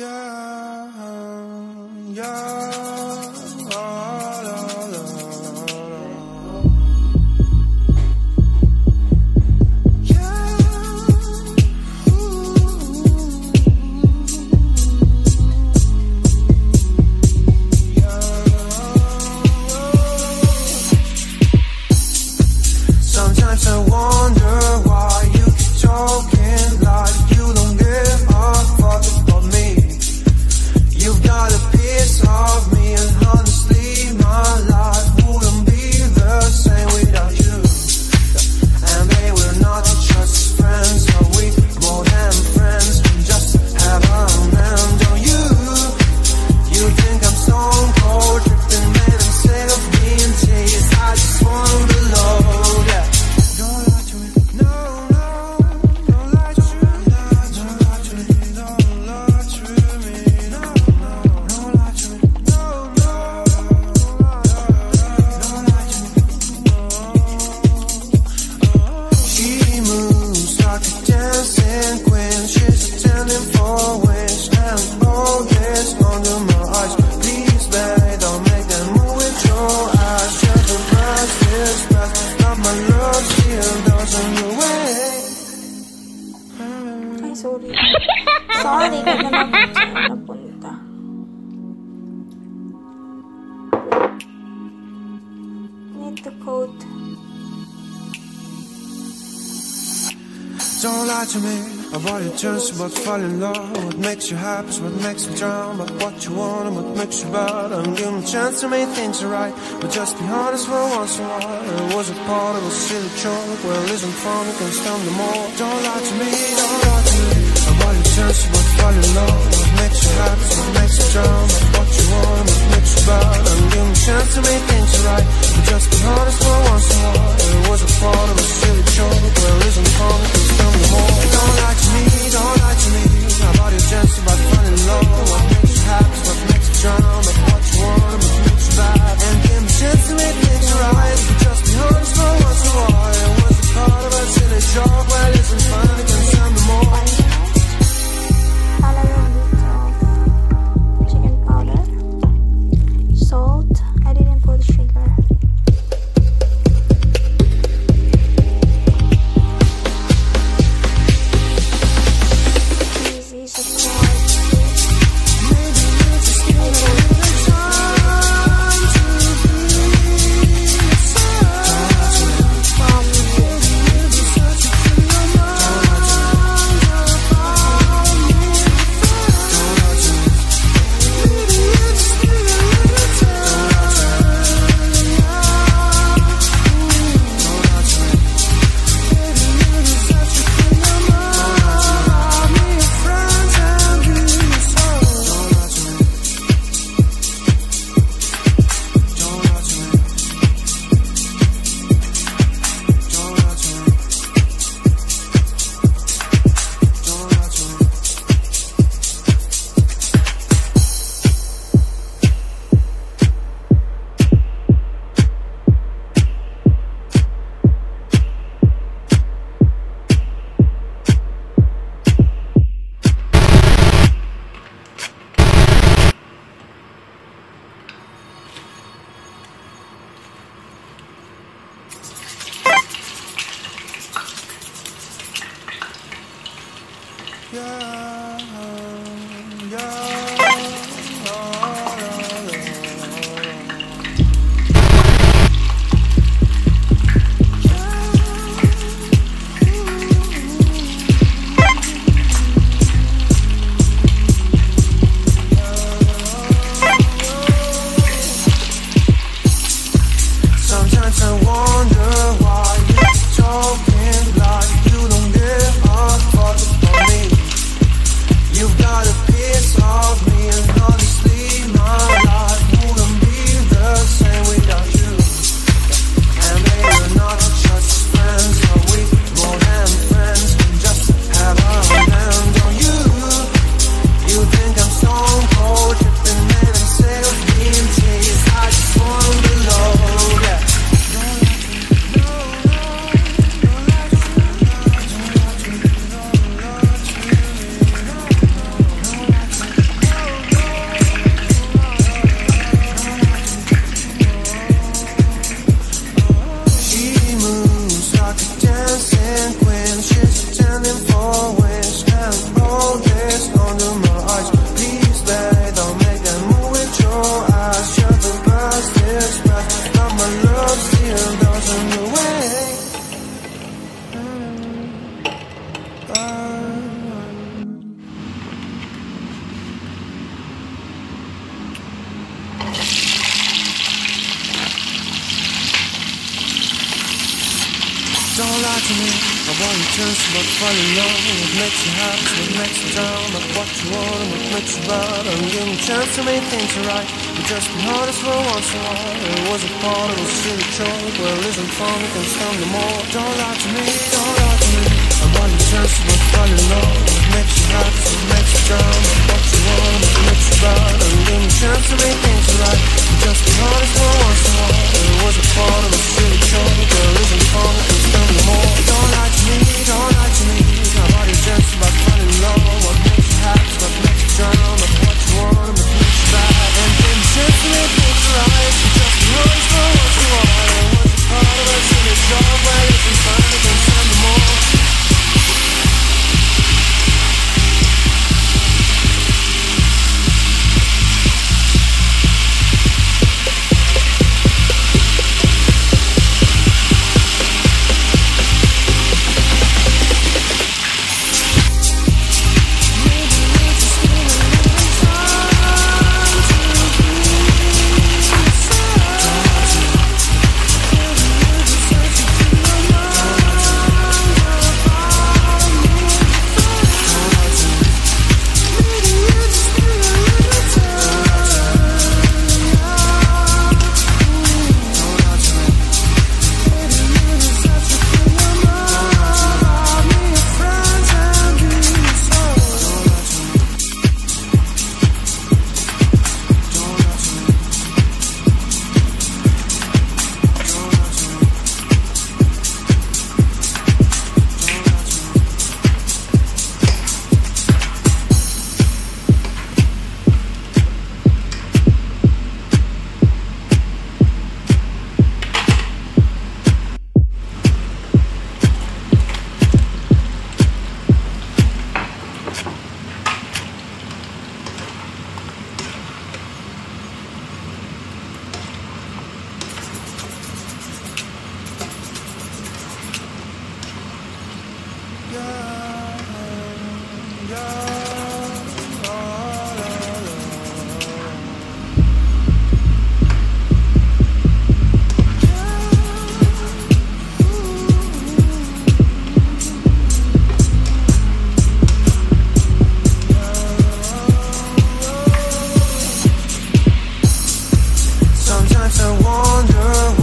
Yeah. Don't lie to me about your turns, about falling in love. What makes you happy is what makes you drown. But what you want and what makes you bad. And give them a chance to make things right. But just be honest for once in a while. It was a part of a silly joke. Well, isn't fun, you can stand the more. Don't lie to me, don't lie to me. lie to me. I want you to but fall in love. What makes you happy, what makes you down, but what you want, what makes you bad. I'm giving a chance to make things right. But just the hardest for once in a while. It was a part of a silly joke. Well, listen for me, can stand no more. Don't lie to me, don't lie to me. I want you to but fall in love. What makes you happy, what makes you down, but what you want, what makes you bad. I'm giving a chance to make things right. But just the hardest for once in a while. It was a part of a silly joke. Well, listen funny me. to wonder